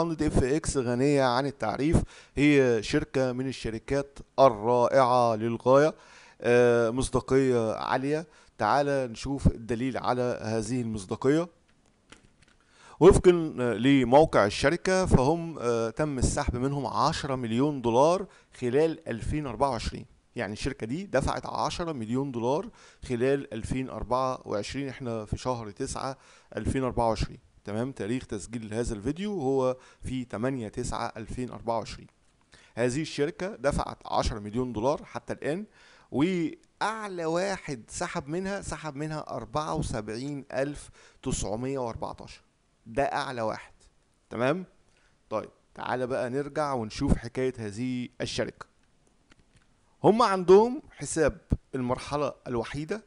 Funded FX غنية عن التعريف. هي شركة من الشركات الرائعة للغاية آه، مصداقية عالية. تعال نشوف الدليل على هذه المصداقية. وفقا لموقع الشركة فهم آه، تم السحب منهم 10 مليون دولار خلال 2024 يعني الشركة دي دفعت 10 مليون دولار خلال 2024 إحنا في شهر 9 2024 تمام تاريخ تسجيل هذا الفيديو هو في 8 9 2024 هذه الشركة دفعت 10 مليون دولار حتى الآن وأعلى واحد سحب منها سحب منها 74914 ده أعلى واحد. تمام؟ طيب تعالى بقى نرجع ونشوف حكاية هذه الشركة. هم عندهم حساب المرحلة الوحيدة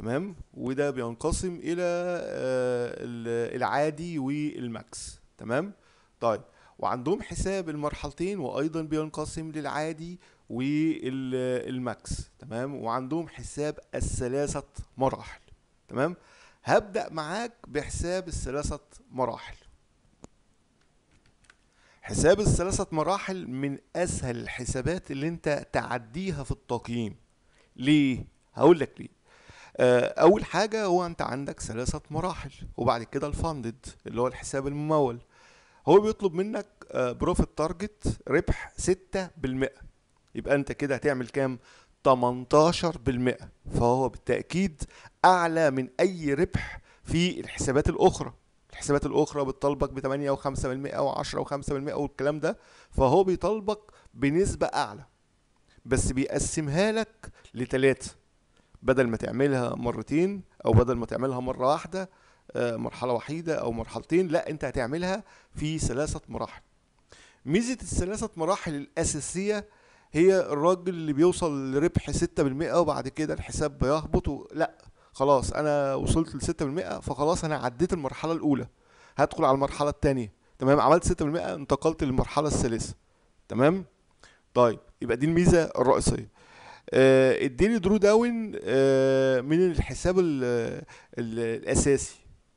تمام؟ وده بينقسم إلى آه، ال- العادي وال Max تمام؟ طيب وعندهم حساب المرحلتين وأيضا بينقسم للعادي وال Max تمام؟ وعندهم حساب الثلاثة مراحل تمام؟ هبدأ معاك بحساب الثلاثة مراحل. حساب الثلاثة مراحل من أسهل الحسابات اللي أنت تعديها في التقييم. ليه؟ هقول لك ليه. آه، أول حاجة هو أنت عندك ثلاثة مراحل وبعد كده ال funded اللي هو الحساب الممول. هو بيطلب منك profit target ربح ستة بالمئة. يبقى أنت كده هتعمل كام؟ 18 بالمئة. فهو بالتأكيد أعلى من أي ربح في الحسابات الأخرى. الحسابات الأخرى بتطالبك ب 8 و5% و10 و5% والكلام ده. فهو بيطالبك بنسبة أعلى بس بيقسمها لك لتلاتة. بدل ما تعملها مرتين أو بدل ما تعملها مرة واحدة آه، مرحلة وحيدة أو مرحلتين لا أنت هتعملها في ثلاثة مراحل. ميزة الثلاثة مراحل الأساسية هي الراجل اللي بيوصل لربح ستة بالمئة وبعد كده الحساب بيهبط. لا خلاص أنا وصلت لستة بالمئة فخلاص أنا عديت المرحلة الأولى. هدخل على المرحلة التانية. تمام؟ عملت ستة بالمئة انتقلت للمرحلة الثالثة. تمام؟ طيب يبقى دي الميزة الرئيسية. آه ال daily drawdown آه من الحساب ال ال الأساسي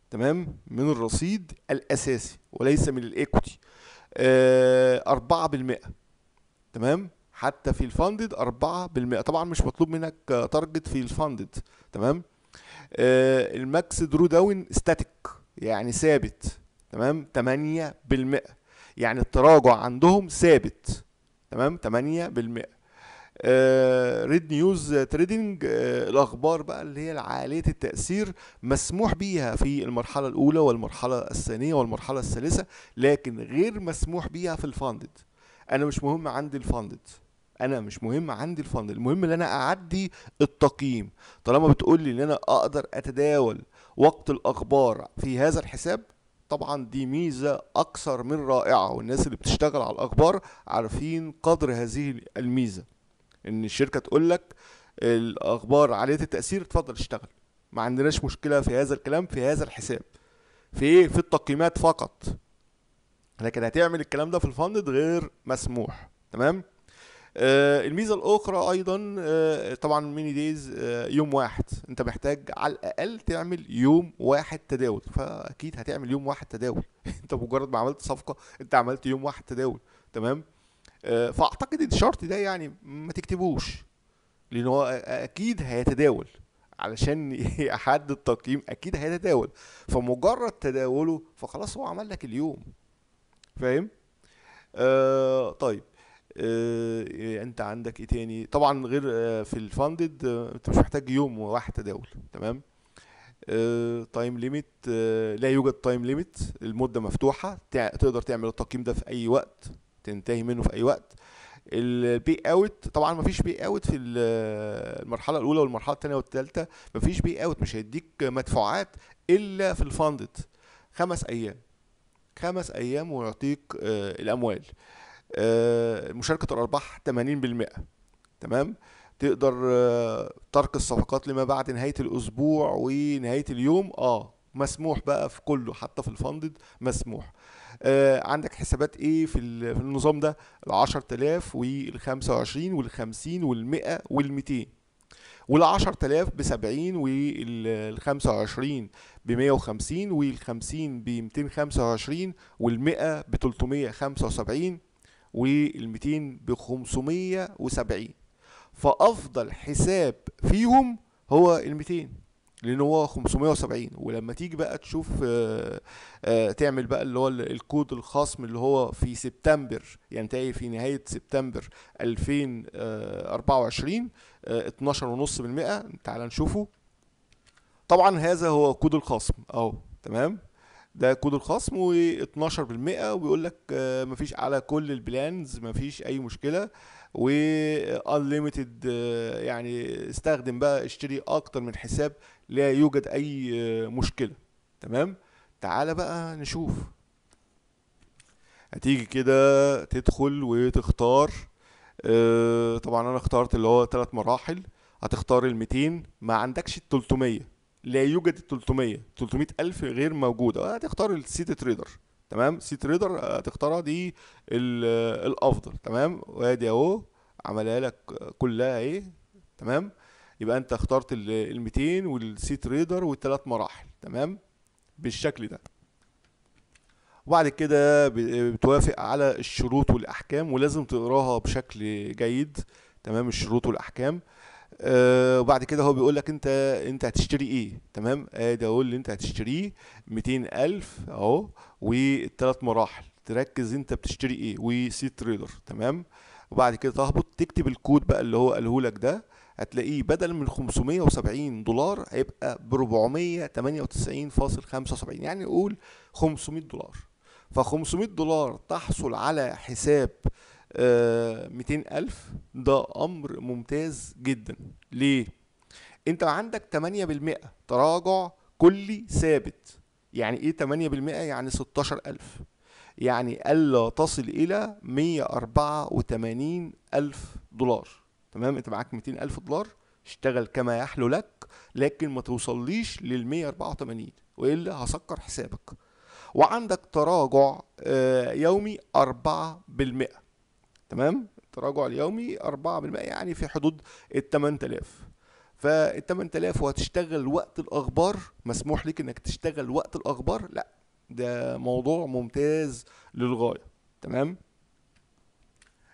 تمام؟ من الرصيد الأساسي وليس من ال equity. آه أربعة بالمئة تمام؟ حتى في ال funded أربعة بالمئة. طبعا مش مطلوب منك target في ال funded تمام؟ آه ال max drawdown static يعني ثابت تمام؟ تمانية بالمئة يعني التراجع عندهم ثابت تمام؟ تمانية بالمئة. red news trading الأخبار بقى اللي هي عالية التأثير مسموح بيها في المرحلة الأولى والمرحلة الثانية والمرحلة الثالثة لكن غير مسموح بيها في ال funded أنا مش مهم عندي ال funded أنا مش مهم عندي الفاندد المهم إن أنا أعدي التقييم. طالما بتقول لي إن أنا أقدر أتداول وقت الأخبار في هذا الحساب طبعا دي ميزة أكثر من رائعة والناس اللي بتشتغل على الأخبار عارفين قدر هذه الميزة. إن الشركة تقول لك الأخبار عاليه التأثير اتفضل اشتغل. ما عندناش مشكلة في هذا الكلام في هذا الحساب. في إيه؟ في التقييمات فقط. لكن هتعمل الكلام ده في ال funded غير مسموح. تمام؟ آه الميزة الأخرى أيضا آه طبعا minimum days آه يوم واحد. أنت محتاج على الأقل تعمل يوم واحد تداول. فأكيد هتعمل يوم واحد تداول. أنت مجرد ما عملت صفقة أنت عملت يوم واحد تداول. تمام؟ فأعتقد الشرط ده يعني ما تكتبوش لأن هو أكيد هيتداول. علشان يحدد تقييم أكيد هيتداول. فمجرد تداوله فخلاص هو عمل لك اليوم. فاهم؟ آه طيب. آه أنت عندك إيه تاني؟ طبعا غير آه في ال funded آه أنت مش محتاج يوم واحد تداول. تمام؟ time limit لا يوجد time limit المدة مفتوحة. تقدر تعمل التقييم ده في أي وقت. تنتهي منه في أي وقت. ال payout طبعا مفيش payout في ال- المرحلة الأولى والمرحلة الثانية والثالثه مفيش payout مش هيديك مدفوعات إلا في ال funded خمس أيام. خمس أيام ويعطيك آه، الأموال. آه، مشاركة الأرباح 80% تمام؟ تقدر آه، ترك الصفقات لما بعد نهاية الأسبوع ونهاية اليوم. آه مسموح بقى في كله حتى في ال funded مسموح. عندك حسابات إيه في النظام ده؟ ال 10000 وال 25 وال 50 وال 100 وال 200 وال 10000 ب 70 وال 25 ب 150 وال 50 ب 225 وال 100 ب 375 وال 200 ب 570 فأفضل حساب فيهم هو ال 200 لأن هو 570 ولما تيجي بقى تشوف آه، آه، تعمل بقى اللي هو ال- الكود الخصم اللي هو في سبتمبر ينتهي في نهاية سبتمبر 2024 آه، 12.5% تعال نشوفه. طبعا هذا هو كود الخصم أهو تمام؟ ده كود الخصم و12% وبيقول لك آه، مفيش على كل ال plans مفيش أي مشكلة. و unlimited آه، يعني استخدم بقى اشتري أكتر من حساب لا يوجد أي آه، مشكلة. تمام؟ تعالى بقى نشوف. هتيجي كده تدخل وتختار آه، طبعا أنا اخترت اللي هو ثلاث مراحل. هتختار ال 200 ما عندكش ال 300 لا يوجد ال 300 300 ألف غير موجودة. هتختار ال cTrader تمام؟ cTrader هتختارها دي ال- الأفضل تمام؟ وادي أهو عملها لك كلها إيه تمام؟ يبقى أنت اخترت ال 200 وال cTrader والثلاث مراحل تمام؟ بالشكل ده. وبعد كده بتوافق على الشروط والأحكام ولازم تقراها بشكل جيد تمام؟ الشروط والأحكام. آه وبعد كده هو بيقول لك انت انت هتشتري إيه؟ تمام؟ ادي اهو اللي انت هتشتريه 200 ألف اهو والثلاث مراحل. تركز انت بتشتري إيه؟ وسي تريدر تمام؟ وبعد كده تهبط تكتب الكود بقى اللي هو قاله لك ده. هتلاقيه بدل من 570 دولار هيبقى ب 498.75 يعني قول 500 دولار. ف 500 دولار تحصل على حساب 200 ألف. ده أمر ممتاز جدا. ليه؟ أنت عندك 8% تراجع كلي ثابت. يعني إيه 8% يعني 16 ألف. يعني ألا تصل إلى 184 ألف دولار. تمام؟ أنت معاك 200 ألف دولار اشتغل كما يحلو لك لكن ما توصليش لل 184 وإلا هسكر حسابك. وعندك تراجع آه، يومي 4% تمام؟ التراجع اليومي 4% يعني في حدود ال 8000 فال 8000 وهتشتغل وقت الأخبار مسموح لك إنك تشتغل وقت الأخبار؟ لا ده موضوع ممتاز للغاية. تمام؟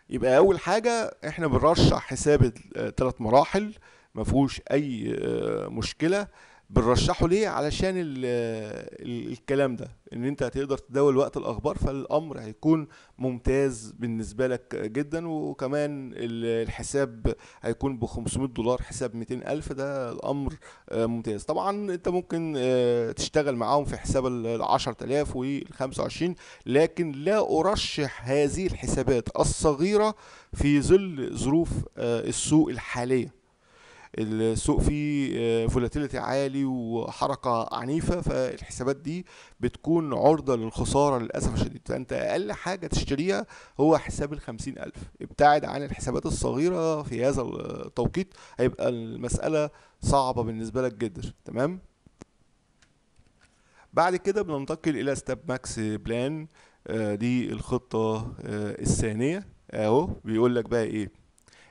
يبقى أول حاجة إحنا بنرشح حساب الثلاث مراحل ما فيهوش أي آه، مشكلة. بنرشحه ليه علشان ال ال الكلام ده إن أنت هتقدر تداول وقت الأخبار فالأمر هيكون ممتاز بالنسبة لك جدا وكمان ال- الحساب هيكون ب 500 دولار حساب 200 ألف ده الامر آه، ممتاز. طبعا أنت ممكن آه، تشتغل معاهم في حساب ال 10000 وال 25 لكن لا أرشح هذه الحسابات الصغيرة في ظل ظروف آه، السوق الحالية. السوق فيه volatility عالي وحركة عنيفة فالحسابات دي بتكون عرضة للخسارة للأسف الشديد. فأنت أقل حاجة تشتريها هو حساب الخمسين ألف. ابتعد عن الحسابات الصغيرة في هذا التوقيت هيبقى المسألة صعبة بالنسبة لك جدا. تمام؟ بعد كده بننتقل إلى step max plan آه، دي الخطة آه، الثانية. أهو بيقول لك بقى إيه.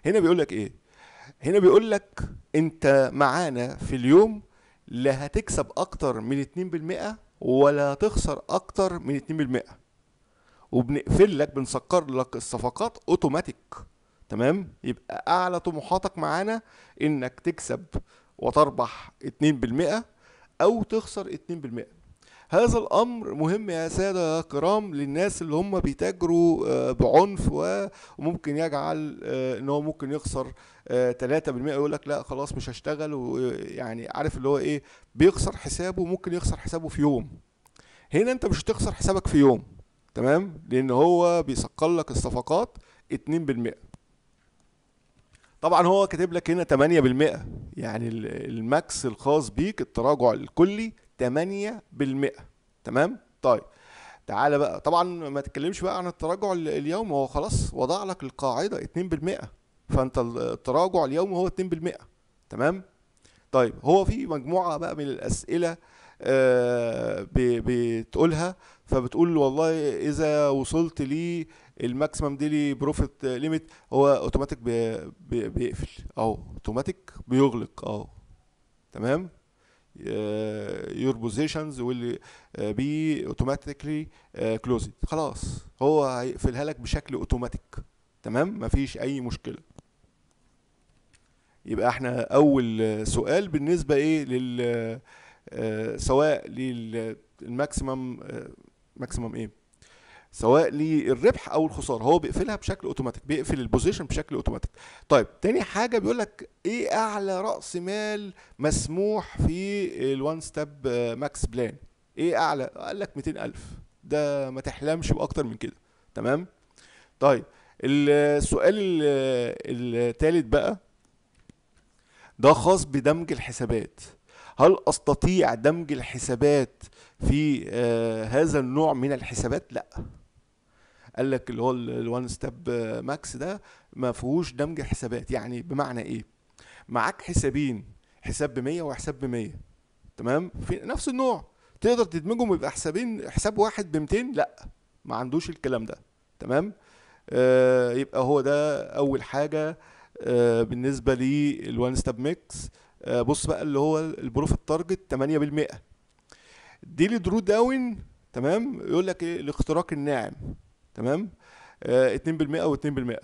هنا بيقول لك إيه. هنا بيقول لك انت معانا في اليوم لا هتكسب أكتر من 2% ولا هتخسر أكتر من 2% وبنقفل لك بنسكر لك الصفقات اوتوماتيك تمام؟ يبقى أعلى طموحاتك معانا إنك تكسب وتربح 2% أو تخسر 2% هذا الأمر مهم يا سادة كرام للناس اللي هم بيتاجروا آه، بعنف وممكن يجعل آه، إن هو ممكن يخسر آه، 3% يقول لك لا خلاص مش هشتغل ويعني عارف اللي هو إيه بيخسر حسابه ممكن يخسر حسابه في يوم. هنا أنت مش هتخسر حسابك في يوم تمام؟ لأن هو بيسقل لك الصفقات 2% طبعا هو كاتب لك هنا 8% يعني ال- ال max الخاص بيك التراجع الكلي 8% تمام؟ طيب تعالى بقى. طبعا ما تتكلمش بقى عن التراجع ال- اليومي هو خلاص وضع لك القاعدة 2% فأنت ال- التراجع اليومي هو 2% تمام؟ طيب هو في مجموعة بقى من الأسئلة آه، بتقولها. فبتقول والله إذا وصلت لي ال maximum daily profit limit هو أوتوماتيك بي- بي- بيقفل. أهو أوتوماتيك بيغلق. أهو. تمام؟ your positions آه، be automatically closed خلاص. هو هيقفلها لك بشكل اوتوماتيك تمام؟ مفيش أي مشكلة. يبقى إحنا أول سؤال بالنسبة إيه لل آه، سواء لل maximum maximum إيه سواء للربح أو الخسارة هو بيقفلها بشكل أوتوماتيك بيقفل ال position بشكل أوتوماتيك. طيب تاني حاجة بيقول لك إيه أعلى رأس مال مسموح في ال one step max plan إيه أعلى؟ قال لك 200000 ده ما تحلمش بأكتر من كده. تمام؟ طيب السؤال الثالث بقى ده خاص بدمج الحسابات. هل أستطيع دمج الحسابات في آه هذا النوع من الحسابات؟ لأ. قال لك اللي هو ال one step max ده ما فيهوش دمج حسابات. يعني بمعنى إيه؟ معاك حسابين حساب ب 100 وحساب ب 100 تمام؟ في نفس النوع. تقدر تدمجهم يبقى حسابين حساب واحد ب 200 لا ما عندوش الكلام ده. تمام؟ آه يبقى هو ده أول حاجة آه بالنسبة لل one step max آه بص بقى اللي هو ال profit target 8% daily drawdown تمام؟ يقول لك إيه؟ الاختراق الناعم. تمام؟ آه 2% أو 2%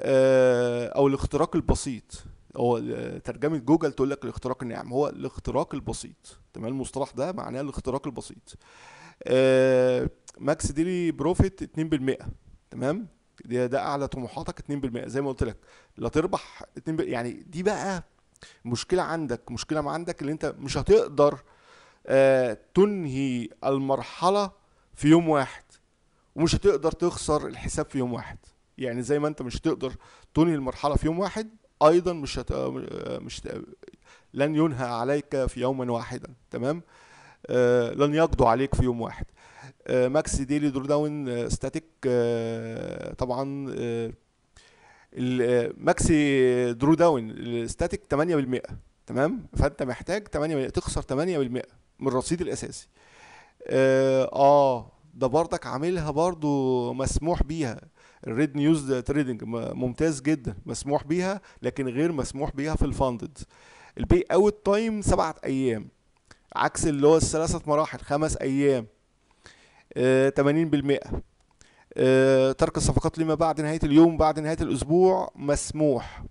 آه أو الاختراق البسيط. هو ترجمة جوجل تقول لك الاختراق الناعم. هو الاختراق البسيط. تمام؟ المصطلح ده معناه الاختراق البسيط. آه max daily profit 2% تمام؟ ده, ده أعلى طموحاتك 2% زي ما قلت لك لا تربح 2 يعني دي بقى مشكلة عندك. مشكلة ما عندك اللي انت مش هتقدر آه تنهي المرحلة في يوم واحد. ومش هتقدر تخسر الحساب في يوم واحد. يعني زي ما انت مش هتقدر تنهي المرحلة في يوم واحد أيضا مش هت... مش لن ينهى عليك في يوم واحدا تمام؟ آه لن يقضوا عليك في يوم واحد. آه max daily drawdown آه static آه طبعا آه ال max drawdown ال static 8% تمام؟ فأنت محتاج 8 تخسر 8% من الرصيد الأساسي. آه, آه ده برضك عاملها برضو مسموح بيها. ال red news trading ممتاز جدا مسموح بيها لكن غير مسموح بيها في ال funded ال payout time سبعة أيام عكس اللي هو الثلاثة مراحل خمس أيام. تمانين بالمئة. ترك الصفقات لما بعد نهاية اليوم بعد نهاية الأسبوع مسموح.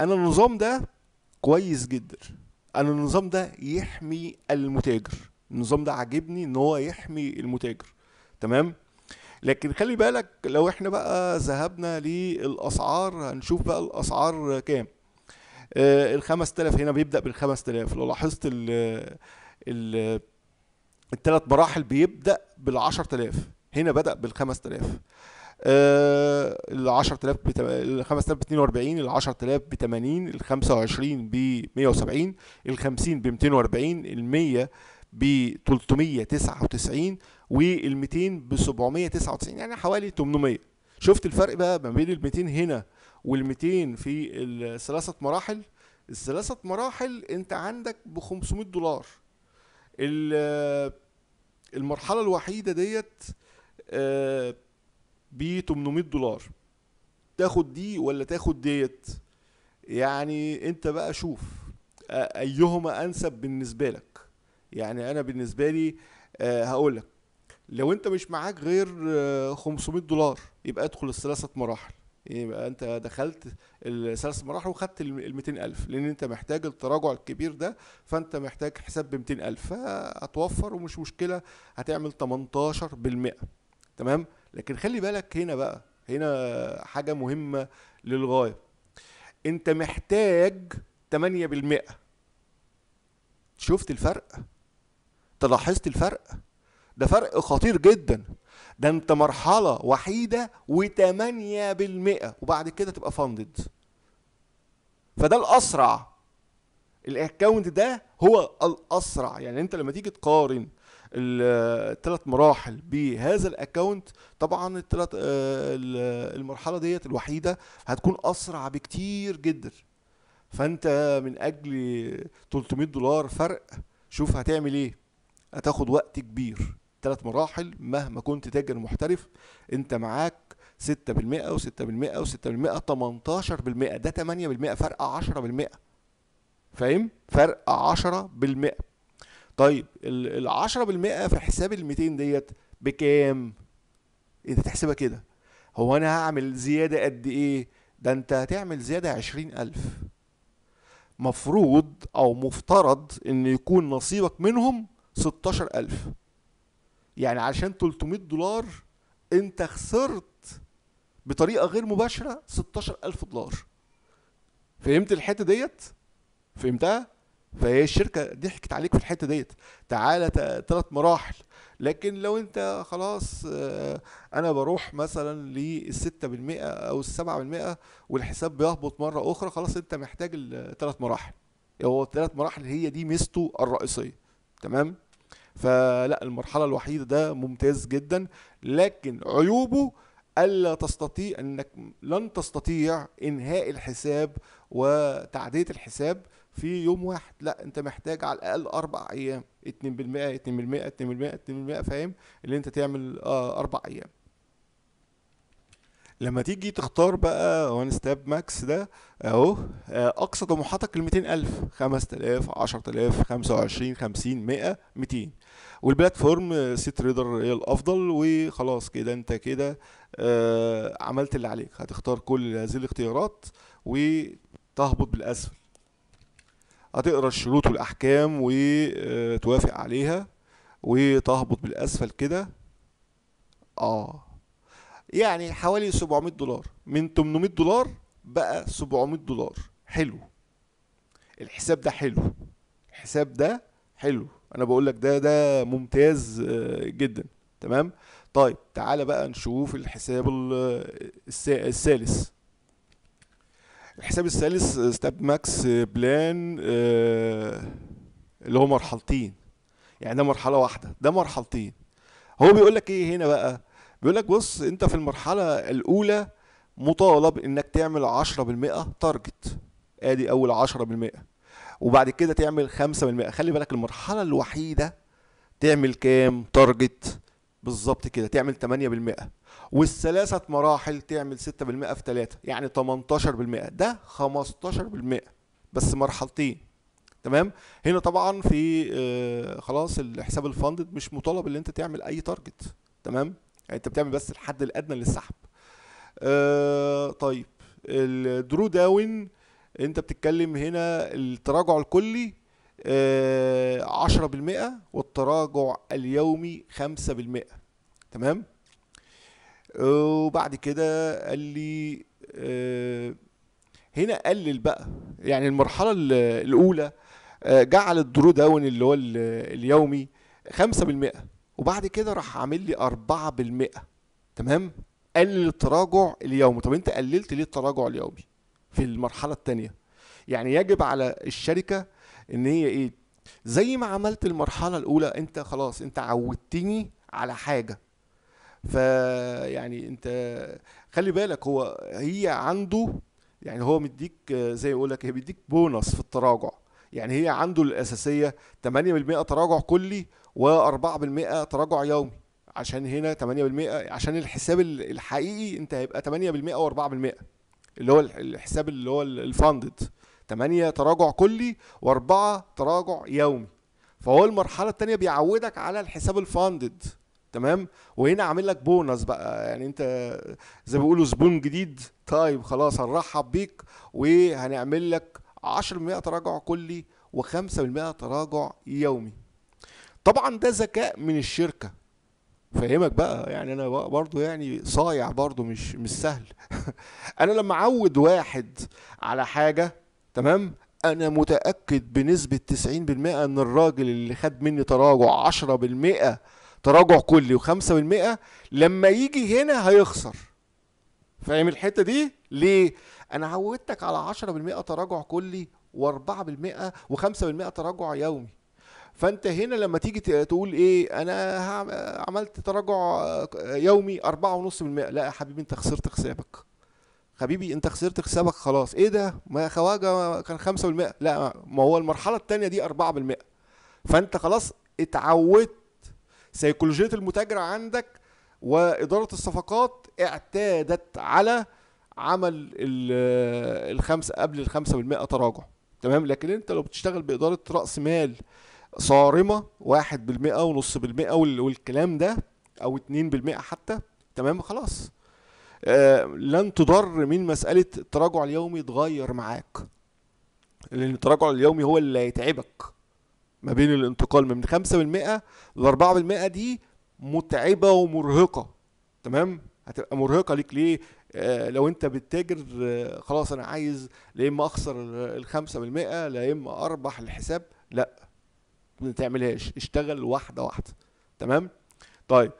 أنا النظام ده كويس جدا. أنا النظام ده يحمي المتاجر. النظام ده عاجبني إن هو يحمي المتاجر تمام؟ لكن خلي بالك لو إحنا بقى ذهبنا للأسعار هنشوف بقى الأسعار كام؟ آه ال 5000 هنا بيبدأ بال 5000 لو لاحظت ال ال الثلاث مراحل بيبدأ بال 10000 هنا بدأ بال 5000 آه ال 10000 بت... ال 5000 ب 42 ال 10000 ب 80 ال 25 ب 170 ال 50 ب 240 ال 100 ب 399 وال 200 ب 799 يعني حوالي 800 شفت الفرق بقى ما بين ال 200 هنا وال 200 في الثلاثة مراحل؟ الثلاثة مراحل انت عندك ب 500 دولار المرحلة الوحيدة ديت ب 800 دولار. تاخد دي ولا تاخد ديت؟ يعني انت بقى شوف أيهما أنسب بالنسبة لك. يعني أنا بالنسبة لي هقول لك لو أنت مش معاك غير 500 دولار يبقى ادخل الثلاثة مراحل. يبقى أنت دخلت الثلاث مراحل وخدت ال 200000 لأن أنت محتاج التراجع الكبير ده فأنت محتاج حساب ب 200000 فهتوفر ومش مشكلة هتعمل 18% تمام؟ لكن خلي بالك هنا بقى هنا حاجة مهمة للغاية. أنت محتاج 8% شفت الفرق؟ تلاحظت الفرق؟ ده فرق خطير جدا. ده انت وحيدة وتمانية بالمئة وبعد كده تبقى funded فده الأسرع. ال account ده هو الأسرع. يعني انت لما تيجي تقارن الثلاث مراحل بهذا ال account طبعا الثلاث المرحلة ديت الوحيدة هتكون أسرع بكتير جدا. فانت من أجل 300 دولار فرق شوف هتعمل إيه. هتاخد وقت كبير. ثلاث مراحل مهما كنت تاجر محترف انت معاك 6% و6% و6% 18% ده 8% فرق 10% فاهم؟ فرق 10% طيب ال 10% في حساب ال 200 ديت بكام؟ انت تحسبها كده. هو أنا هعمل زيادة قد إيه؟ ده أنت هتعمل عشرين ألف. مفروض أو مفترض إن يكون نصيبك منهم ستاشر ألف. يعني عشان 300 دولار انت خسرت بطريقة غير مباشرة 16 ألف دولار. فهمت الحتة ديت؟ فهمتها؟ فهي الشركة ضحكت عليك في الحتة ديت. تعالى ثلاث مراحل. لكن لو انت خلاص آه، أنا بروح مثلا للستة بالمئة أو السبعة بالمئة والحساب بيهبط مرة أخرى خلاص انت محتاج الثلاث مراحل. هو الثلاث مراحل هي دي ميزته الرئيسية. تمام؟ فلا المرحلة الوحيدة ده ممتاز جدا لكن عيوبه ألا تستطيع أنك لن تستطيع إنهاء الحساب وتعدية الحساب في يوم واحد. لا أنت محتاج على بالمئة اتنين بالمئة اتنين بالمئة اتنين بالمئة فاهم؟ اللي أنت تعمل آه أربع أيام. لما تيجي تختار بقى one step max ده أهو آه، أقصى طموحاتك ال 200000 5000 10000 25 50 100 200 وال platform cTrader هي الأفضل وخلاص كده أنت كده آه عملت اللي عليك. هتختار كل هذه الاختيارات وتهبط بالأسفل. هتقرأ الشروط والأحكام وتوافق عليها وتهبط بالأسفل كده. آه. يعني حوالي 700 دولار. من 800 دولار بقى 700 دولار. حلو. الحساب ده حلو. الحساب ده حلو. أنا بقول لك ده ده ممتاز آه، جدا. تمام؟ طيب تعالى بقى نشوف الحساب الثالث. الحساب الثالث step max plan اللي هو مرحلتين. يعني ده مرحلة واحدة ده مرحلتين. هو بيقول لك إيه هنا بقى؟ بيقول لك بص أنت في المرحلة الأولى مطالب إنك تعمل 10% target آدي أول 10% وبعد كده تعمل 5% خلي بالك المرحلة الوحيدة تعمل كام؟ target بالظبط كده تعمل 8% والثلاثة مراحل تعمل 6% في 3 يعني 18% ده 15% بس مرحلتين. تمام؟ هنا طبعا في آه خلاص الحساب ال funded مش مطالب إن أنت تعمل أي target تمام؟ يعني أنت بتعمل بس الحد الأدنى للسحب. آه طيب. ال drawdown انت بتتكلم هنا التراجع الكلي عشرة آه بالمئة والتراجع اليومي خمسة بالمئة. تمام؟ وبعد كده قال لي آه هنا قلل بقى. يعني المرحلة الأولى آه جعل الدرو داون اللي هو اليومي خمسة بالمئة. وبعد كده راح عامل لي أربعة بالمئة. تمام؟ قلل التراجع اليومي. طب انت قللت ليه التراجع اليومي؟ في المرحلة التانية. يعني يجب على الشركة إن هي إيه زي ما عملت المرحلة الأولى أنت خلاص أنت عودتني على حاجة. فيعني أنت خلي بالك هو هي عنده يعني هو مديك زي يقول لك هي بيديك بونص في التراجع. يعني هي عنده الأساسية 8% تراجع كلي و4% تراجع يومي. عشان هنا 8% عشان الحساب الحقيقي أنت هيبقى 8% و4% اللي هو الحساب اللي هو الفاندد 8 تراجع كلي و4 تراجع يومي. فهو المرحلة الثانية بيعودك على الحساب الفاندد تمام؟ وهنا عامل لك بونص بقى. يعني أنت زي ما بيقولوا زبون جديد. طيب خلاص هنرحب بيك وهنعمل لك 10% تراجع كلي و5% تراجع يومي. طبعا ده ذكاء من الشركة. فاهمك بقى يعني أنا برضو يعني صايع برضو مش مش سهل. أنا لما أعود واحد على حاجة تمام؟ أنا متأكد بنسبة 90% إن الراجل اللي خد مني تراجع 10% تراجع كلي و5% لما يجي هنا هيخسر. فاهم الحتة دي؟ ليه؟ أنا عودتك على 10% تراجع كلي و4% و5% تراجع يومي. فانت هنا لما تيجي تقول إيه أنا عملت تراجع يومي 4.5% لا يا حبيبي أنت خسرت حسابك. حبيبي أنت خسرت حسابك خلاص. إيه ده؟ ما خواجة كان 5% لا ما هو المرحلة الثانية دي 4% فأنت خلاص اتعودت. سيكولوجية المتاجر عندك وإدارة الصفقات اعتادت على عمل ال- الخمسه قبل الخمسة بالمئة تراجع. تمام؟ لكن أنت لو بتشتغل بإدارة رأس مال صارمة واحد بالمئة ونص بالمئة وال- والكلام ده أو اتنين بالمئة حتى تمام؟ خلاص. آه لن تضر من مسألة التراجع اليومي يتغير معاك لأن التراجع اليومي هو اللي هيتعبك ما بين الانتقال من 5% ل 4% دي متعبة ومرهقة تمام؟ هتبقى مرهقة ليك ليه؟ آه لو أنت بتتاجر آه خلاص أنا عايز لا إما أخسر ال 5% لا إما أربح الحساب لا. ما تعملهاش اشتغل واحدة واحدة تمام؟ طيب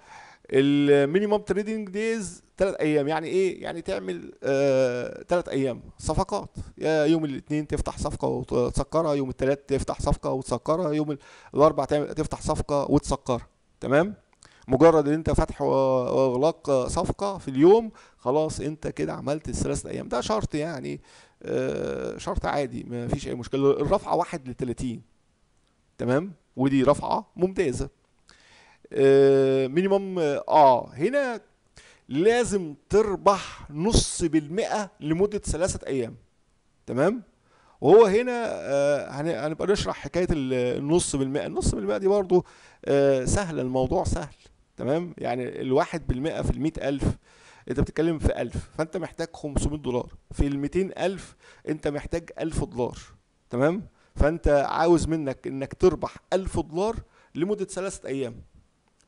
ال minimum trading days ثلاث أيام يعني إيه؟ يعني تعمل آه ثلاث أيام صفقات. يا يوم الاثنين تفتح صفقة وتسكرها يوم الثلاث تفتح صفقة وتسكرها يوم ال- الاربع تفتح صفقة وتسكرها تمام؟ مجرد إن أنت فتح واغلاق صفقة في اليوم خلاص أنت كده عملت الثلاث أيام. ده شرط يعني آه شرط عادي ما فيش أي مشكلة. الرفعه واحد ل 30 تمام؟ ودي رفعة ممتازة. آه مينيمم آه هنا لازم تربح نص بالمئة لمدة ثلاثة أيام. تمام؟ وهو هنا آه هن- هنبقى نشرح حكاية ال- النص بالمئة. النص بالمئة دي برضو آه سهلة الموضوع سهل. تمام؟ يعني الواحد بالمئة في المئة ألف انت بتتكلم في ألف فانت محتاج 500 دولار. في الميتين ألف انت محتاج ألف دولار. تمام؟ فانت عاوز منك انك تربح ألف دولار لمدة ثلاثة أيام.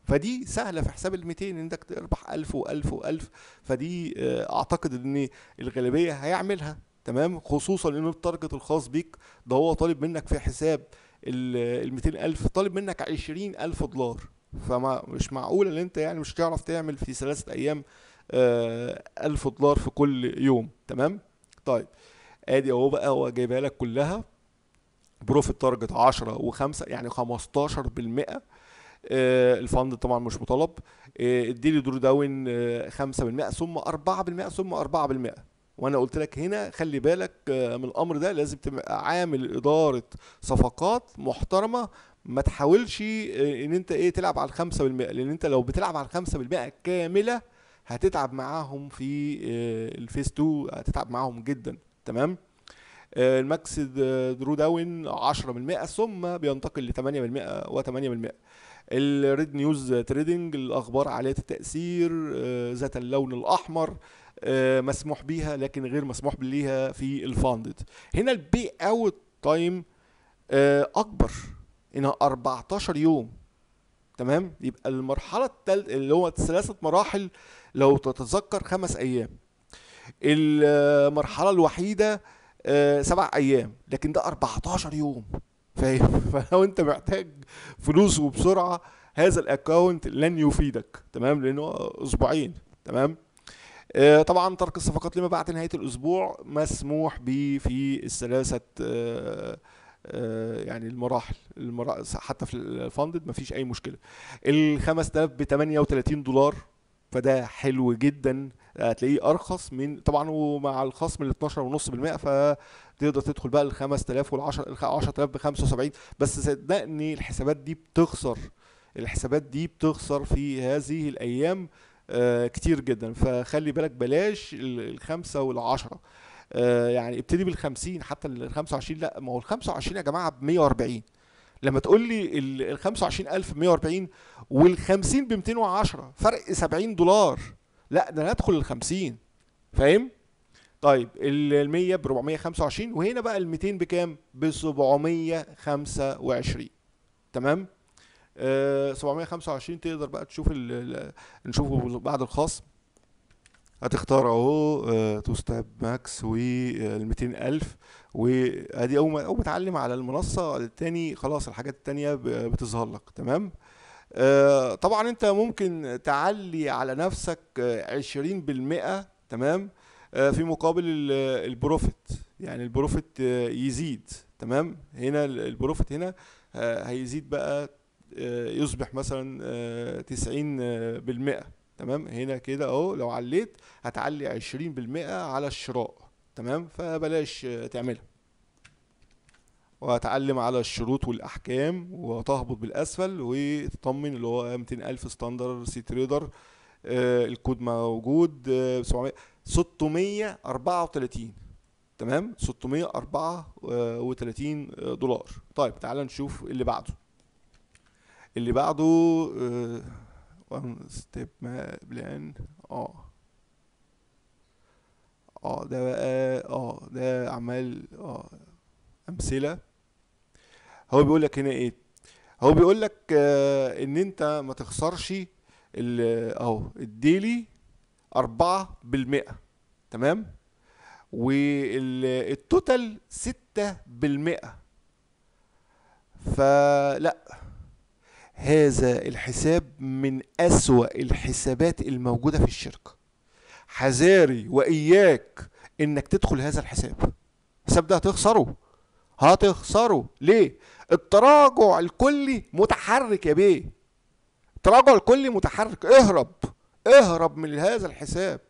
فدي سهلة في حساب ال 200 انك تربح 1000 و1000 و1000 فدي آه، أعتقد إن الغالبية هيعملها. تمام؟ خصوصا إن التارجت الخاص بيك ده هو طالب منك في حساب ال 200000 طالب منك 20000 دولار. فما مش معقول إن انت يعني مش هتعرف تعمل في ثلاثة أيام آه، 1000 دولار في كل يوم. تمام؟ طيب. آدي أهو بقى هو جايبها لك كلها. profit target 10 و5 يعني 15% آه، ال fund طبعا مش مطالب. آه، ال daily drawdown آه، 5% ثم 4% ثم 4% وأنا قلت لك هنا خلي بالك آه، من الأمر ده لازم تبقى عامل إدارة صفقات محترمة. ما تحاولش آه، إن أنت إيه تلعب على الخمسة بالمئة لأن أنت لو بتلعب على الخمسة بالمئة كاملة هتتعب معاهم في آه، ال phase 2 هتتعب معاهم جدا. تمام؟ آه، ال max د- drawdown 10% ثم بينتقل ل 8% و8% ال red news trading الأخبار عاليه التاثير آه، ذات اللون الأحمر آه، مسموح بيها لكن غير مسموح بيها في ال funded. هنا ال payout time أكبر. انها 14 يوم. تمام؟ يبقى المرحلة الثالثه اللي هو ثلاثة مراحل لو تتذكر خمس أيام. المرحلة الوحيدة آه، سبع أيام. لكن ده 14 يوم. فاهم؟ فلو أنت محتاج فلوس وبسرعة هذا ال account لن يفيدك. تمام؟ لأنه أسبوعين. تمام؟ آه، طبعا ترك الصفقات لما بعد نهاية الأسبوع مسموح به في الثلاثه آه، آه، يعني المراحل المرا... حتى في الفاندد مفيش أي مشكلة. ال 5000 ب 38 دولار فده حلو جدا. هتلاقيه أرخص من طبعا ومع الخصم ال 12.5% فتقدر تدخل بقى ال 5000 وال 10 ال 10000 ب 75 بس صدقني الحسابات دي بتخسر الحسابات دي بتخسر في هذه الأيام آه كتير جدا. فخلي بالك بلاش ال- الخمسة والعشرة آه يعني ابتدي بالخمسين حتى ال 25 لا ما هو ال 25 يا جماعة ب 140 لما تقول لي ال ال 25000 ب 140 وال 50 ب 210 فرق 70 دولار لا ده أنا ادخل ال 50 فاهم؟ طيب ال 100 ب 425 وهنا بقى ال 200 بكام؟ ب 725 تمام؟ آه 725 تقدر بقى تشوف نشوفه بعد الخصم هتختار اهو two step max وال 200000 وادي اول ما اول ما على المنصة التاني خلاص الحاجات التانية بتظهر لك تمام؟ آه، طبعا انت ممكن تعلي على نفسك آه، 20% تمام؟ آه، في مقابل ال- ال profit. يعني ال profit آه، يزيد تمام؟ هنا ال- ال profit هنا آه، هيزيد بقى آه، يصبح مثلا آه، 90% تمام؟ هنا كده اهو لو عليت هتعلي 20% على الشراء تمام؟ فبلاش آه، تعملها. وهتعلم على الشروط والأحكام وتهبط بالأسفل وتطمن اللي هو 200 ألف standard cTrader آه الكود موجود آه 700 634 تمام؟ 634 دولار. طيب تعال نشوف اللي بعده. اللي بعده one step plan آه آه ده بقى آه ده عمال آه امثله هو بيقول لك هنا إيه هو بيقول لك آه ان انت ما تخسرش اهو الديلي أربعة بالمئة تمام والتوتال ستة بالمئة فلا هذا الحساب من أسوأ الحسابات الموجودة في الشركة حذاري وإياك إنك تدخل هذا الحساب. الحساب ده هتخسره. هتخسره. ليه؟ التراجع الكلي متحرك يا بيه. التراجع الكلي متحرك. اهرب. اهرب من هذا الحساب.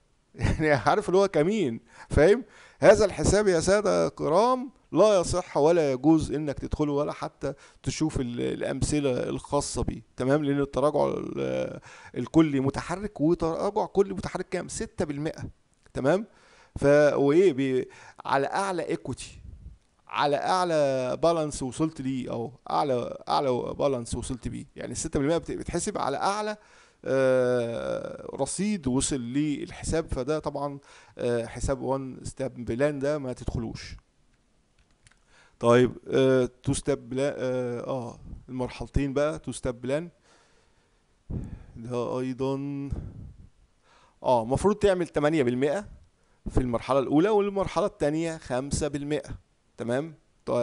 يعني عارف اللي هو كمين. فاهم؟ هذا الحساب يا سادة كرام لا يصح ولا يجوز إنك تدخله ولا حتى تشوف الأمثلة الخاصة بيه. تمام؟ لأن التراجع الكلي متحرك وتراجع كلي متحرك كام؟ 6% تمام؟ ف وإيه. على أعلى equity على أعلى balance وصلت ليه؟ أو أعلى أعلى balance وصلت بيه. يعني 6% بتحسب على أعلى آه رصيد وصل للحساب فده طبعا آه حساب one step plan ده ما تدخلوش. طيب آه two step plan آه, آه المرحلتين بقى two step plan ده أيضا آه المفروض تعمل 8% في المرحلة الأولى والمرحلة التانية 5% تمام؟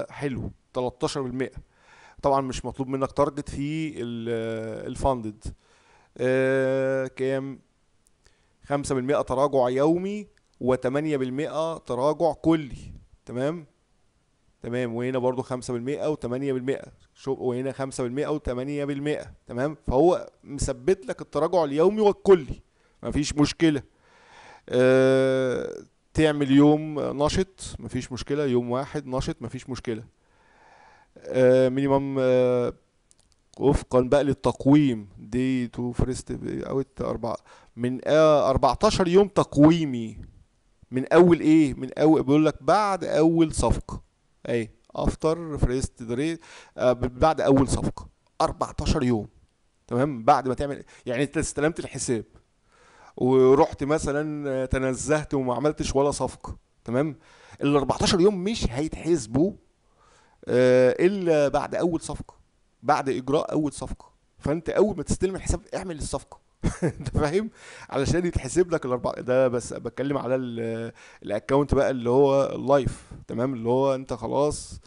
حلو. 13% طبعا مش مطلوب منك target في ال funded آه كام؟ خمسة بالمئة تراجع يومي وتمانية بالمئة تراجع كلي. تمام؟ تمام وهنا برضو خمسة بالمئة وتمانية بالمئة شوف وهنا خمسة بالمئة وتمانية بالمئة تمام؟ فهو مثبت لك التراجع اليومي والكلي مفيش مشكلة. أه تعمل يوم نشط مفيش مشكلة. يوم واحد نشط مفيش مشكلة. أه minimum أه وفقا بقى للتقويم. day to first payout اربعة من آه 14 يوم تقويمي. من أول إيه؟ من اول بيقول لك بعد أول صفقة. أي after first trade آه بعد أول صفقة. 14 يوم. تمام؟ بعد ما تعمل يعني أنت استلمت الحساب. ورحت مثلا تنزهت وما عملتش ولا صفقة. تمام؟ ال 14 يوم مش هيتحسبوا آه إلا بعد أول صفقة. بعد إجراء أول صفقة. فأنت أول ما تستلم الحساب اعمل الصفقة. انت فاهم؟ علشان يتحسب لك الاربعه ده بس بتكلم على ال account بقى اللي هو ال live تمام؟ اللي هو انت خلاص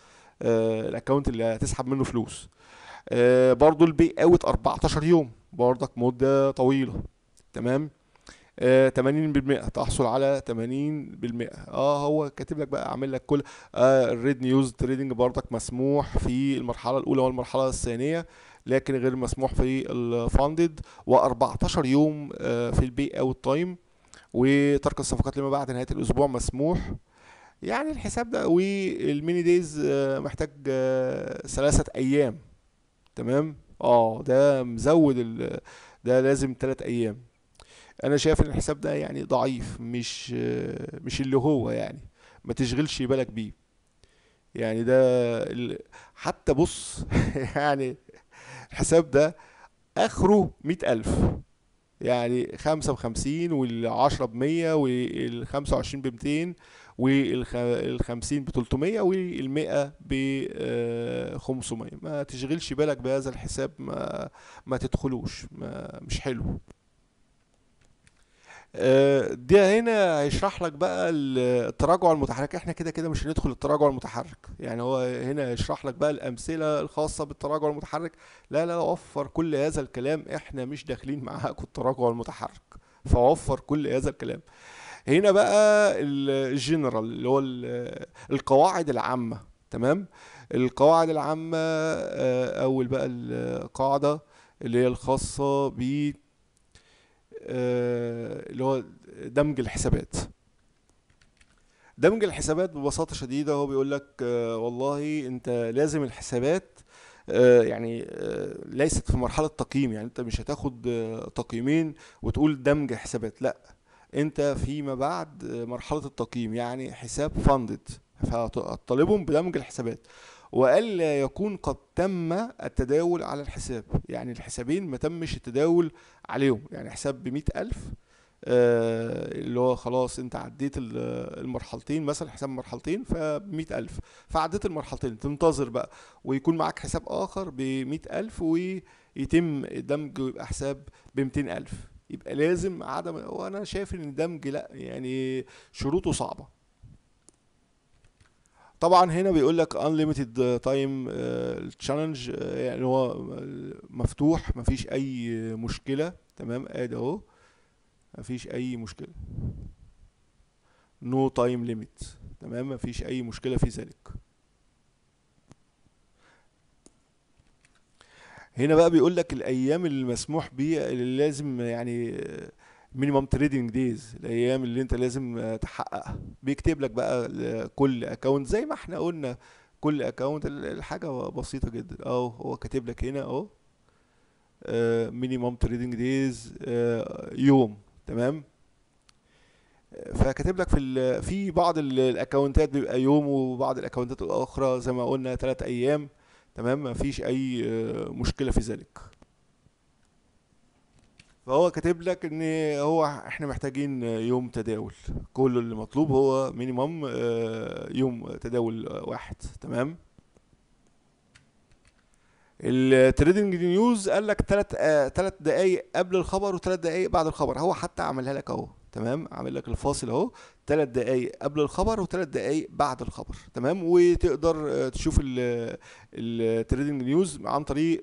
آه ال account اللي هتسحب منه فلوس. آه برضو ال payout 14 يوم برضك مدة طويلة تمام؟ آه 80% تحصل على 80% آه هو كاتب لك بقى عامل لك كل آه ال red news trading برضك مسموح في المرحلة الأولى والمرحلة الثانية. لكن غير مسموح في ال funded و14 يوم آه في ال payout time وترك الصفقات لما بعد نهاية الأسبوع مسموح. يعني الحساب ده والميني دايز آه محتاج آه ثلاثة أيام. تمام؟ آه ده مزود ده لازم ثلاث أيام. أنا شايف إن الحساب ده يعني ضعيف مش مش اللي هو يعني. ما تشغلش بالك بيه. يعني ده حتى بص يعني الحساب ده آخره مئة ألف. يعني خمسة بخمسين والعشرة بمية والخمسة وعشرين بمتين والخمسين بتلتمية والمئة بخمسمية ما تشغلش بالك بهذا الحساب ما, ما تدخلوش ما مش حلو. ده هنا هيشرح لك بقى التراجع المتحرك. إحنا كده كده مش هندخل التراجع المتحرك. يعني هو هنا يشرح لك بقى الأمثلة الخاصة بالتراجع المتحرك. لا لا وفر كل هذا الكلام. إحنا مش داخلين معاكم التراجع المتحرك. فوفر كل هذا الكلام. هنا بقى الجنرال اللي هو القواعد العامة. تمام؟ القواعد العامة أول بقى القاعدة اللي هي الخاصة ب اللي هو دمج الحسابات. دمج الحسابات ببساطة شديدة. هو بيقول لك آه، والله انت لازم الحسابات آه، يعني آه، ليست في مرحلة تقييم. يعني انت مش هتاخد آه، تقييمين وتقول دمج حسابات. لا انت فيما بعد آه، مرحلة التقييم يعني حساب فاندد فهتطالبهم بدمج الحسابات. وألا يكون قد تم التداول على الحساب. يعني الحسابين ما تمش التداول عليهم. يعني حساب بمئة ألف آه، اللي هو خلاص انت عديت ال- المرحلتين مثلا حساب مرحلتين فبمئة ألف. فعديت المرحلتين تنتظر بقى. ويكون معاك حساب آخر بمئة ألف ويتم دمج ويبقى حساب بمتين ألف. يبقى لازم عدم وأنا شايف إن الدمج لأ يعني شروطه صعبة. طبعا هنا بيقول لك unlimited time آه، challenge آه، يعني هو مفتوح مفيش أي مشكلة. تمام ادي أهو. مفيش أي مشكلة. no time limit. تمام مفيش أي مشكلة في ذلك. هنا بقى بيقول لك الأيام اللي مسموح بيها اللي لازم يعني minimum trading days الأيام اللي أنت لازم تحققها بيكتب لك بقى كل account زي ما إحنا قلنا كل account الحاجة بسيطة جدا. أهو هو كاتب لك هنا أهو. minimum trading days يوم. تمام؟ فكاتب لك في في بعض ال- ال accountات بيبقى يوم وبعض ال accountات الأخرى زي ما قلنا ثلاث أيام. تمام؟ مفيش أي آه، مشكلة في ذلك. فهو كاتب لك إن هو إحنا محتاجين يوم تداول. كل اللي مطلوب هو minimum يوم تداول واحد. تمام؟ ال trading news قال لك ثلاث ثلاث دقايق قبل الخبر وثلاث دقايق بعد الخبر. هو حتى عملها لك أهو. تمام؟ عامل لك الفاصل أهو. ثلاث دقايق قبل الخبر وثلاث دقايق بعد الخبر. تمام؟ وتقدر آه، تشوف ال trading news عن طريق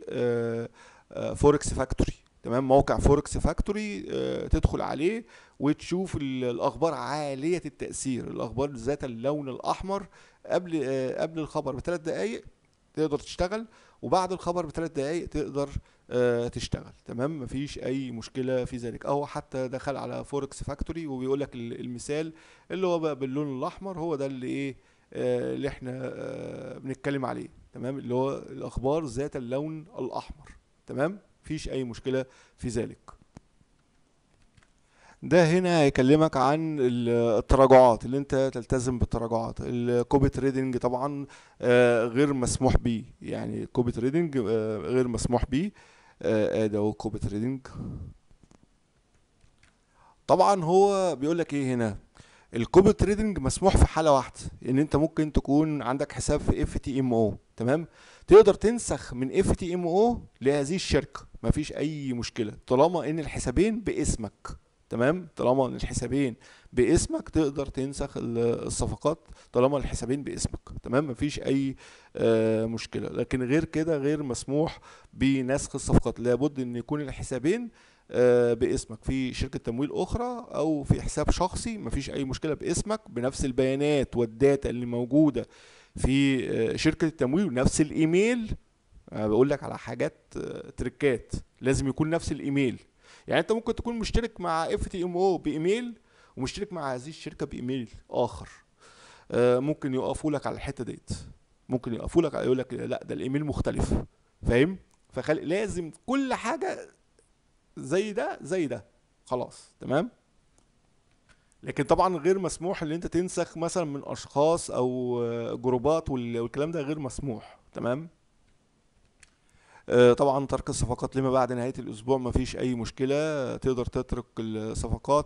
Forex Factory تمام موقع Forex Factory تدخل عليه وتشوف ال- الأخبار عالية التأثير الأخبار ذات اللون الأحمر قبل آه، قبل الخبر بثلاث دقائق تقدر تشتغل وبعد الخبر بثلاث دقائق تقدر آه، تشتغل. تمام؟ مفيش أي مشكلة في ذلك. أهو حتى دخل على Forex Factory وبيقول لك ال- المثال اللي هو بقى باللون الأحمر هو ده اللي إيه آه، اللي إحنا آه، بنتكلم عليه. تمام؟ اللي هو الأخبار ذات اللون الأحمر. تمام؟ مفيش أي مشكلة في ذلك. ده هنا هيكلمك عن ال- التراجعات اللي أنت تلتزم بالتراجعات. ال copy trading طبعا آه، غير مسموح بيه. يعني copy trading آه، غير مسموح بيه. آه، ادي اهو copy trading طبعا هو بيقول لك إيه هنا؟ ال copy trading مسموح في حالة واحدة إن أنت ممكن تكون عندك حساب في FTMO تمام؟ تقدر تنسخ من FTMO لهذه الشركة. مفيش أي مشكلة. طالما إن الحسابين باسمك تمام؟ طالما إن الحسابين باسمك تقدر تنسخ ال- الصفقات طالما الحسابين باسمك تمام؟ مفيش أي آه، مشكلة. لكن غير كده غير مسموح بنسخ الصفقات. لابد إن يكون الحسابين آه، باسمك. في شركة تمويل أخرى أو في حساب شخصي مفيش أي مشكلة باسمك بنفس البيانات وال data اللي موجودة في آه، شركة التمويل ونفس الإيميل أنا بقول لك على حاجات آه، tricات. لازم يكون نفس الإيميل. يعني أنت ممكن تكون مشترك مع FTMO بإيميل ومشترك مع هذه الشركة بإيميل آخر. آه، ممكن يقفوا لك على الحتة ديت. ممكن يقفوا لك يقول لك لا ده الإيميل مختلف. فاهم؟ فخل... لازم كل حاجة زي ده زي ده. خلاص. تمام؟ لكن طبعا غير مسموح إن أنت تنسخ مثلا من أشخاص أو آه، جروبات وال- والكلام ده غير مسموح. تمام؟ طبعا ترك الصفقات لما بعد نهاية الأسبوع مفيش أي مشكلة تقدر تترك الصفقات.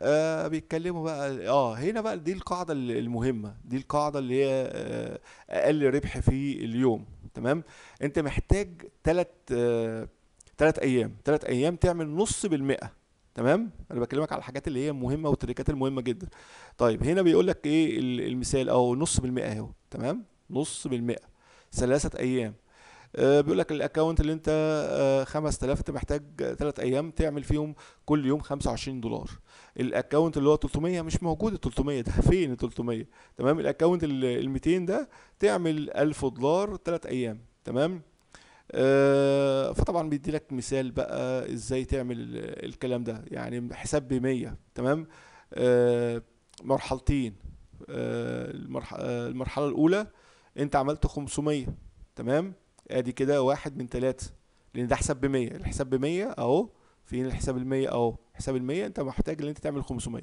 آه بيتكلموا بقى آه هنا بقى دي القاعدة ال- المهمة دي القاعدة اللي هي آه أقل ربح في اليوم تمام؟ أنت محتاج تلات آه تلات أيام تلات أيام تعمل نص بالمئة تمام؟ أنا بكلمك على الحاجات اللي هي مهمة والتريكات المهمة جدا. طيب هنا بيقول لك إيه ال- المثال؟ أو نص بالمئة أهو تمام؟ نص بالمئة ثلاثة أيام. آه، بيقول لك ال account اللي أنت آه، 5000 أنت محتاج 3 أيام تعمل فيهم كل يوم 25 دولار. ال account اللي هو 300 مش موجود ال 300 ده فين ال 300 تمام؟ الاكونت ال 200 ده تعمل 1000 دولار 3 أيام تمام؟ آه، فطبعا بيدي لك مثال بقى إزاي تعمل ال- الكلام ده يعني حساب ب 100 تمام؟ آه، مرحلتين آه، آه، المرحلة الأولى أنت عملت 500 تمام؟ ادي كده واحد من ثلاثة لأن ده حساب ب 100 الحساب ب 100 اهو فين الحساب ال 100 أهو. حساب ال 100 أنت محتاج إن أنت تعمل 500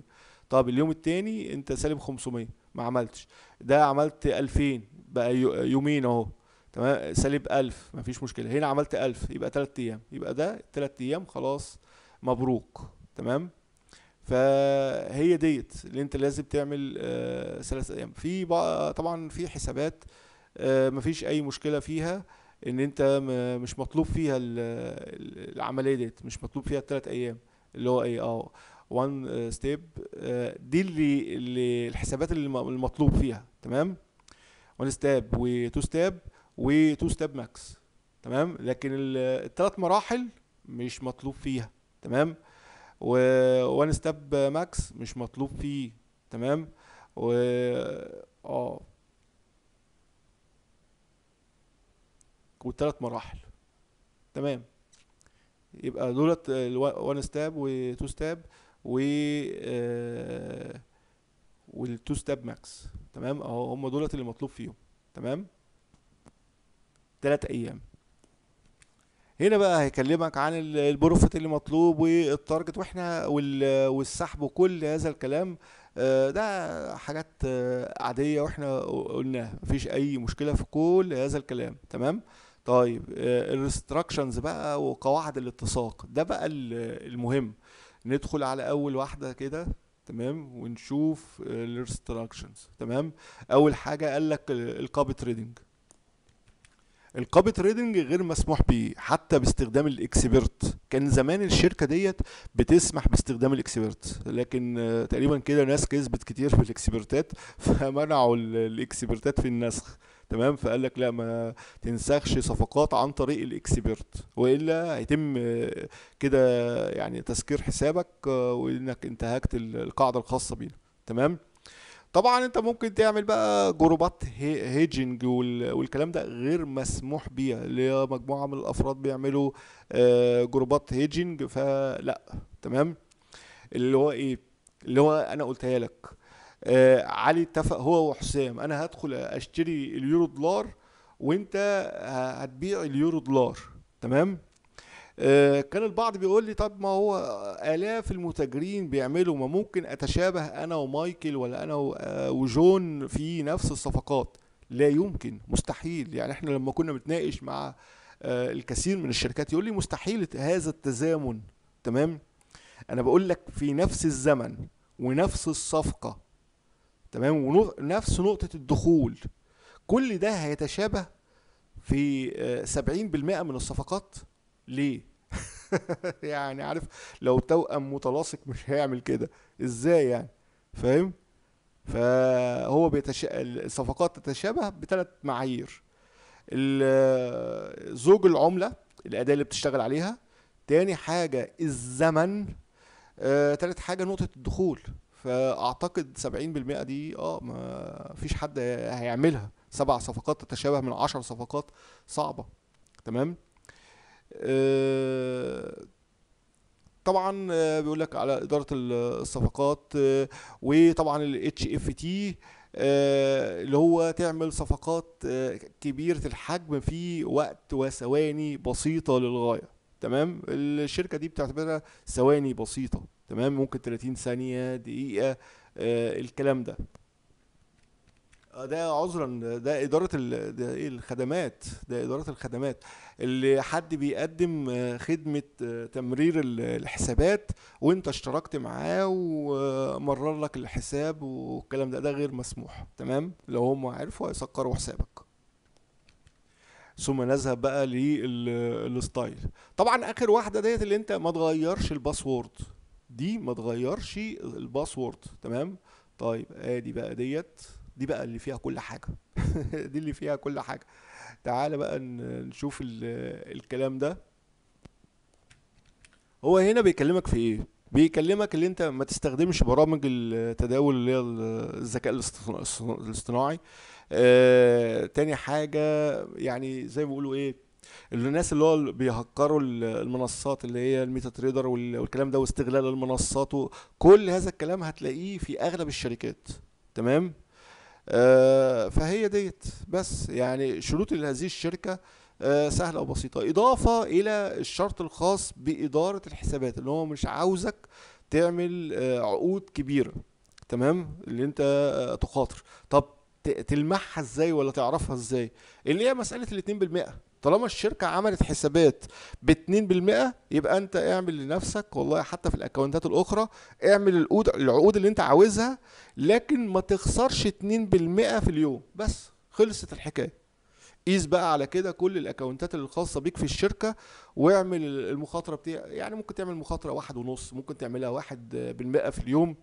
طب اليوم التاني أنت سالب 500 ما عملتش. ده عملت 2000 بقى يو- يومين أهو. تمام؟ سالب 1000 مفيش مشكلة. هنا عملت 1000 يبقى 3 أيام. يبقى ده 3 أيام خلاص مبروك. تمام؟ فهي ديت اللي أنت لازم تعمل آه، ثلاث أيام. في طبعا في حسابات آه، مفيش أي مشكلة فيها. إن أنت مش مطلوب فيها ال- ال- العملية ديت مش مطلوب فيها الثلاث أيام اللي هو إيه آه one step دي اللي, اللي الحسابات اللي الم- المطلوب فيها تمام؟ one step و two step و two step max تمام؟ لكن الثلاث مراحل مش مطلوب فيها تمام؟ و one step max مش مطلوب فيه تمام؟ و آه. والثلاث مراحل. تمام. يبقى دولت one step و two step و وال two step max تمام؟ اهو هم دولت اللي مطلوب فيهم. تمام؟ تلات أيام. هنا بقى هيكلمك عن ال- ال profit اللي مطلوب وال target وإحنا وال- والسحب وكل هذا الكلام. آه، ده حاجات آه، عادية وإحنا قلناها. مفيش أي مشكلة في كل هذا الكلام. تمام؟ طيب ال restrictions بقى وقواعد الاتساق. ده بقى ال- المهم. ندخل على أول واحدة كده تمام؟ ونشوف ال restrictions تمام؟ أول حاجة قال لك ال copy trading ال copy trading غير مسموح بيه حتى باستخدام ال expert. كان زمان الشركة ديت بتسمح باستخدام ال expert لكن آه، تقريبا كده ناس كسبت كتير في الإكسبرتات فمنعوا ال- الإكسبرتات في النسخ. تمام؟ فقال لك لا ما تنسخش صفقات عن طريق ال expert وإلا هيتم كده يعني تسكير حسابك آه، وإنك انتهكت ال- القاعدة الخاصة بينا. تمام؟ طبعا أنت ممكن تعمل بقى جروبات هي- هيجنج وال- والكلام ده غير مسموح بيها اللي هي مجموعة من الأفراد بيعملوا آه، جروبات هيجنج فلا. تمام؟ اللي هو إيه؟ اللي هو أنا قلتها لك. آه، علي اتفق هو وحسام أنا هدخل أشتري اليورو دولار وأنت هتبيع اليورو دولار تمام؟ آه، كان البعض بيقول لي طب ما هو آلاف المتاجرين بيعملوا ما ممكن أتشابه أنا ومايكل ولا أنا و- آه، وجون في نفس الصفقات؟ لا يمكن مستحيل يعني إحنا لما كنا بنتناقش مع آه، الكثير من الشركات يقول لي مستحيل هذا التزامن تمام؟ أنا بقول لك في نفس الزمن ونفس الصفقة تمام؟ ونفس نقطة الدخول. كل ده هيتشابه في آه، 70% من الصفقات. ليه؟ يعني عارف لو توأم متلاصق مش هيعمل كده. إزاي يعني؟ فاهم؟ فهو بيتش... الصفقات تتشابه بثلاث معايير. زوج العملة الأداة اللي بتشتغل عليها. تاني حاجة الزمن. آه، تالت حاجة نقطة الدخول. سبعين بالمئة دي آه ما فيش حد هيعملها. سبع صفقات تتشابه من عشر صفقات صعبة. تمام؟ آه، طبعا آه، بيقول لك على إدارة ال- الصفقات آه، وطبعا ال HFT اللي هو تعمل صفقات كبيرة الحجم في وقت وثواني بسيطة للغاية. تمام؟ الشركة دي بتعتبرها ثواني بسيطة. تمام؟ ممكن 30 ثانية دقيقة آه، الكلام ده. آه، ده عذرا ده ال... ده إيه الخدمات ده إدارة الخدمات. اللي حد بيقدم آه، خدمة آه، تمرير ال- الحسابات وأنت اشتركت معاه ومرر لك الحساب والكلام ده ده غير مسموح. تمام؟ لو هم عرفوا هيسكروا حسابك. ثم نذهب بقى لل style. طبعا آخر واحدة ديت اللي أنت ما تغيرش ال password. دي ما تغيرش ال password تمام؟ طيب ادي بقى ديت دي بقى اللي فيها كل حاجة. دي اللي فيها كل حاجة. تعالى بقى نشوف ال- الكلام ده. هو هنا بيكلمك في إيه؟ بيكلمك اللي أنت ما تستخدمش برامج التداول اللي هي الذكاء الاصطنا- الاصطناعي. آه، تاني حاجة يعني زي ما بيقولوا إيه؟ الناس اللي هو بيهكروا ال- المنصات اللي هي الميتا تريدر وال- والكلام ده واستغلال المنصات وكل هذا الكلام هتلاقيه في أغلب الشركات. تمام؟ آه، فهي ديت بس. يعني شروط هذه الشركة آه، سهلة وبسيطة. إضافة إلى الشرط الخاص بإدارة الحسابات اللي هو مش عاوزك تعمل آه، عقود كبيرة. تمام؟ اللي أنت آه، تخاطر. طب تلمحها إزاي ولا تعرفها إزاي؟ اللي هي مسألة الاتنين بالمئة. طالما الشركة عملت حسابات باتنين بالمئة يبقى أنت اعمل لنفسك والله حتى في الأكونتات الأخرى اعمل العقود العقود اللي أنت عاوزها لكن ما تخسرش اتنين بالمئة في اليوم. بس خلصت الحكاية. قيس بقى على كده كل الأكونتات الخاصة بيك في الشركة واعمل المخاطرة بتاع يعني ممكن تعمل مخاطرة واحد ونص ممكن تعملها واحد بالمئة في اليوم.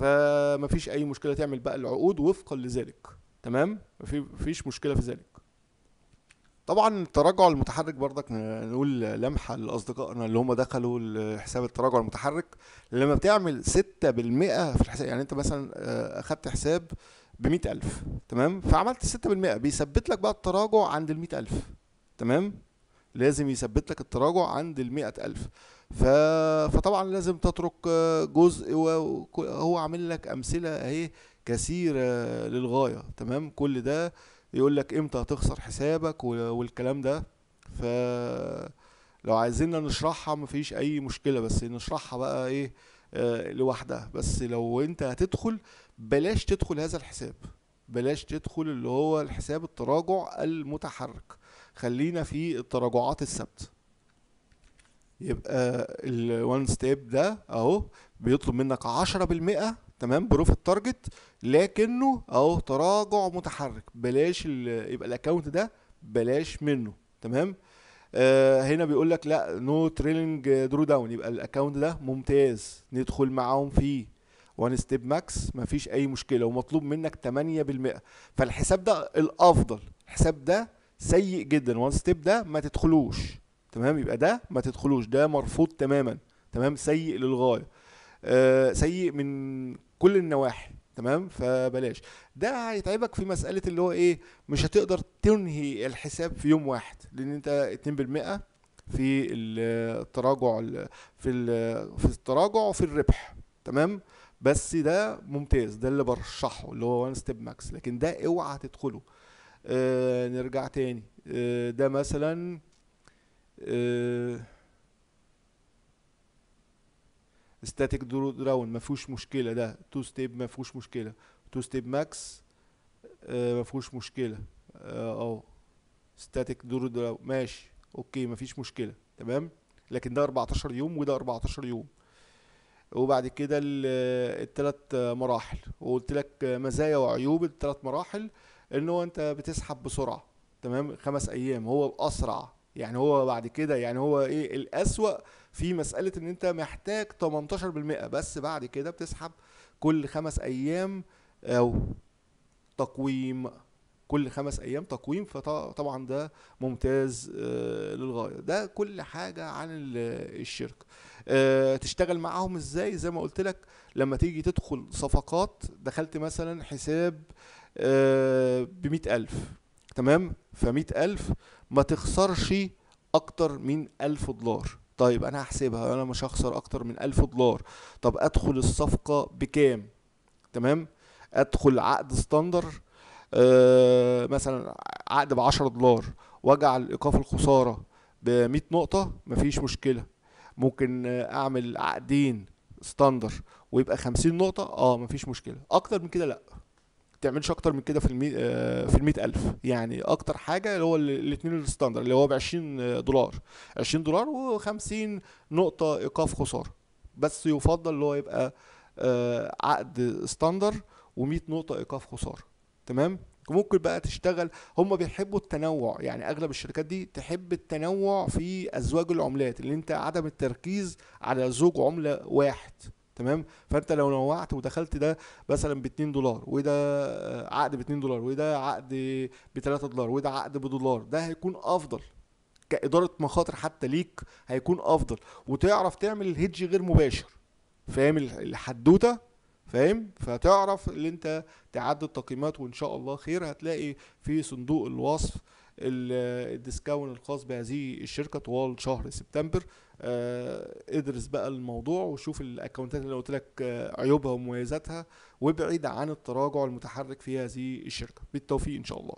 فمفيش أي مشكلة تعمل بقى العقود وفقا لذلك. تمام؟ مفي- مفيش مشكلة في ذلك. طبعا التراجع المتحرك برضك نقول لمحة لأصدقائنا اللي هم دخلوا حساب التراجع المتحرك لما بتعمل ستة بالمئة في الحساب يعني أنت مثلا آه، أخدت حساب بمئة ألف تمام؟ فعملت ستة بالمئة بيثبت لك بقى التراجع عند المئة ألف تمام؟ لازم يثبت لك التراجع عند المئة ألف. ف... فطبعا لازم تترك آه، جزء وهو عامل لك أمثلة أهي كثيرة للغاية تمام؟ كل ده يقول لك إمتى هتخسر حسابك والكلام ده. ف لو عايزيننا نشرحها مفيش أي مشكلة بس نشرحها بقى إيه آه لوحدها. بس لو أنت هتدخل بلاش تدخل هذا الحساب. بلاش تدخل اللي هو الحساب التراجع المتحرك. خلينا في التراجعات الثابتة. يبقى ال one step ده أهو بيطلب منك عشرة بالمئة تمام profit target لكنه أهو تراجع متحرك بلاش يبقى ال account ده بلاش منه تمام؟ آه هنا بيقول لك لا no trailing drawdown يبقى ال account ده ممتاز ندخل معاهم فيه. one step max مفيش أي مشكلة ومطلوب منك 8% فالحساب ده الأفضل الحساب ده سيء جدا وان ستيب ده ما تدخلوش تمام؟ يبقى ده ما تدخلوش ده مرفوض تماما تمام؟ سيء للغاية. آه سيء من كل النواحي تمام؟ فبلاش. ده هيتعبك في مسألة اللي هو إيه مش هتقدر تنهي الحساب في يوم واحد لأن أنت 2% في ال- التراجع ال- في في التراجع وفي الربح تمام؟ بس ده ممتاز ده اللي برشحه اللي هو one step max لكن ده اوعى تدخله. آه نرجع تاني. آه ده مثلا آه static drawdown ما فيهوش مشكلة ده two step ما فيهوش مشكلة. two step max ما فيهوش مشكلة. آه. static drawdown ماشي. okay ما فيش مشكلة. تمام؟ لكن ده 14 يوم وده 14 يوم. وبعد كده الثلاث مراحل. وقلت لك مزايا وعيوب الثلاث مراحل إن هو أنت بتسحب بسرعة. تمام؟ خمس أيام. هو أسرع. يعني هو بعد كده يعني هو إيه الأسوأ في مسألة إن أنت محتاج 18% بس بعد كده بتسحب كل خمس أيام أو تقويم كل خمس أيام تقويم فطبعا ده ممتاز آه، للغاية. ده كل حاجة عن ال- الشركة. آه، تشتغل معاهم إزاي؟ زي ما قلت لك لما تيجي تدخل صفقات دخلت مثلا حساب بمئة ألف تمام؟ فمئة ألف ما تخسرش أكتر من ألف دولار. طيب أنا هحسبها أنا مش هخسر أكتر من ألف دولار. طب أدخل الصفقة بكام؟ تمام؟ أدخل عقد ستاندر آه مثلا عقد ب 10 دولار وأجعل إيقاف الخسارة ب 100 نقطة؟ مفيش مشكلة. ممكن أعمل عقدين standard ويبقى 50 نقطة؟ آه مفيش مشكلة. أكتر من كده لأ. تعملش أكتر من كده في المي... آه، في المئة ألف. يعني أكتر حاجة اللي هو ال- الاتنين ال standard اللي هو ب 20 دولار. 20 دولار و50 نقطة إيقاف خسارة. بس يفضل اللي هو يبقى آه، عقد ستاندر و100 نقطة إيقاف خسارة. تمام؟ ممكن بقى تشتغل. هم بيحبوا التنوع. يعني أغلب الشركات دي تحب التنوع في أزواج العملات اللي أنت عدم التركيز على زوج عملة واحد. تمام؟ فأنت لو نوعت ودخلت ده مثلا ب 2 دولار وده عقد ب 2 دولار وده عقد ب 3 دولار وده عقد بدولار ده هيكون أفضل. كإدارة مخاطر حتى ليك هيكون أفضل. وتعرف تعمل ال hedge غير مباشر. فاهم؟ الح- الحدوتة فاهم؟ فتعرف اللي أنت تعدي التقييمات وإن شاء الله خير هتلاقي في صندوق الوصف ال- ال discount الخاص بهذه الشركة طوال شهر سبتمبر. آه، ادرس بقى الموضوع وشوف الأكونتات اللي قلت لك آه، عيوبها ومميزاتها وابعد عن التراجع المتحرك في هذه الشركة. بالتوفيق إن شاء الله.